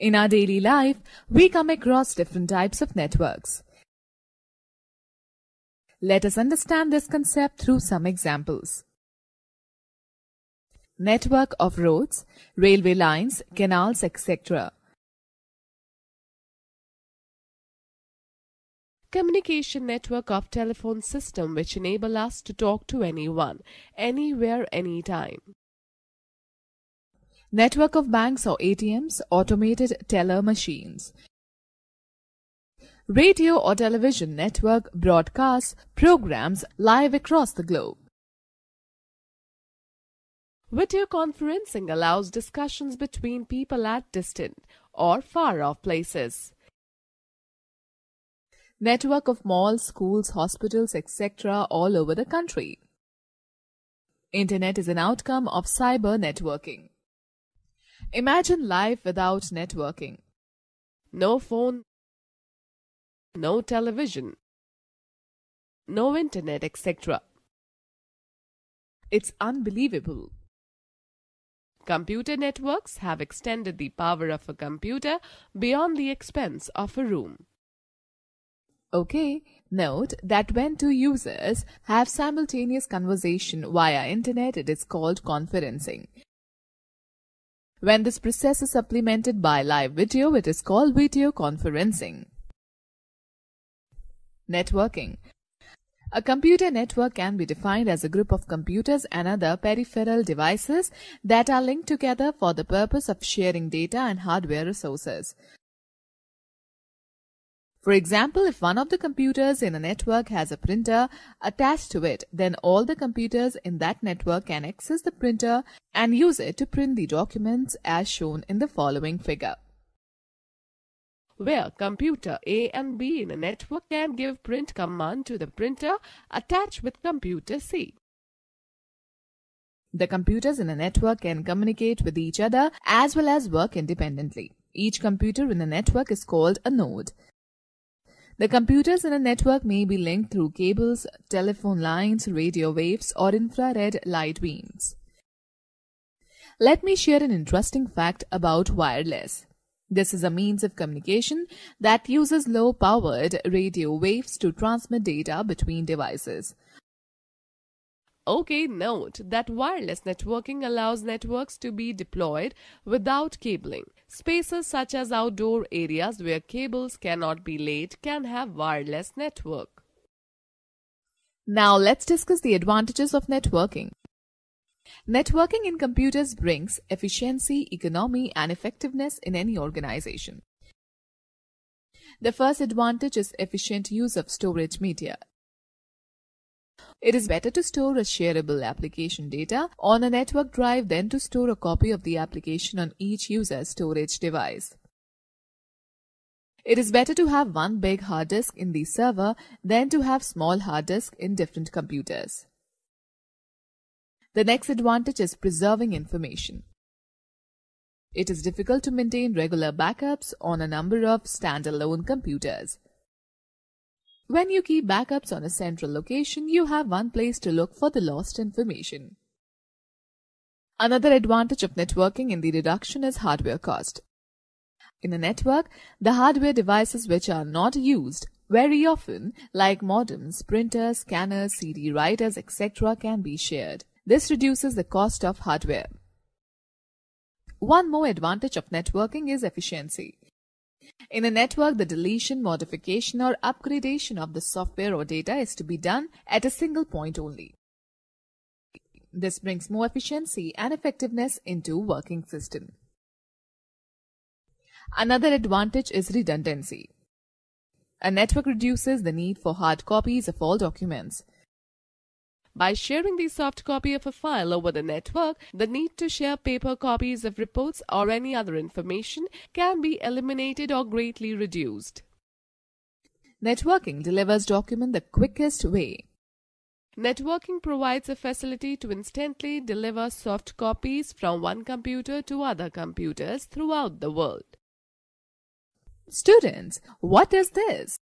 In our daily life, we come across different types of networks. Let us understand this concept through some examples. Network of roads, railway lines, canals, etc. Communication network of telephone system which enable us to talk to anyone, anywhere, anytime. Network of banks or ATMs, automated teller machines. Radio or television network broadcasts programs live across the globe. Video conferencing allows discussions between people at distant or far off places. Network of malls, schools, hospitals, etc. all over the country. Internet is an outcome of cyber networking. Imagine life without networking. No phone, no television, no internet, etc. It's unbelievable. Computer networks have extended the power of a computer beyond the expense of a room. Okay, note that when two users have simultaneous conversation via internet, it is called conferencing. When this process is supplemented by live video, it is called video conferencing. Networking. A computer network can be defined as a group of computers and other peripheral devices that are linked together for the purpose of sharing data and hardware resources. For example, if one of the computers in a network has a printer attached to it, then all the computers in that network can access the printer and use it to print the documents as shown in the following figure. Where computer A and B in a network can give print command to the printer attached with computer C. The computers in a network can communicate with each other as well as work independently. Each computer in a network is called a node. The computers in a network may be linked through cables, telephone lines, radio waves, or infrared light beams. Let me share an interesting fact about wireless. This is a means of communication that uses low-powered radio waves to transmit data between devices. Okay, note that wireless networking allows networks to be deployed without cabling. Spaces such as outdoor areas where cables cannot be laid can have wireless network. Now let's discuss the advantages of networking. Networking in computers brings efficiency, economy and effectiveness in any organization. The first advantage is efficient use of storage media. It is better to store a shareable application data on a network drive than to store a copy of the application on each user's storage device. It is better to have one big hard disk in the server than to have small hard disk in different computers. The next advantage is preserving information. It is difficult to maintain regular backups on a number of standalone computers. When you keep backups on a central location, you have one place to look for the lost information. Another advantage of networking in the reduction is hardware cost. In a network, the hardware devices which are not used very often, like modems, printers, scanners, CD writers, etc., can be shared. This reduces the cost of hardware. One more advantage of networking is efficiency. In a network, the deletion, modification or upgradation of the software or data is to be done at a single point only. This brings more efficiency and effectiveness into working system. Another advantage is redundancy. A network reduces the need for hard copies of all documents. By sharing the soft copy of a file over the network, the need to share paper copies of reports or any other information can be eliminated or greatly reduced. Networking delivers document the quickest way. Networking provides a facility to instantly deliver soft copies from one computer to other computers throughout the world. Students, what is this?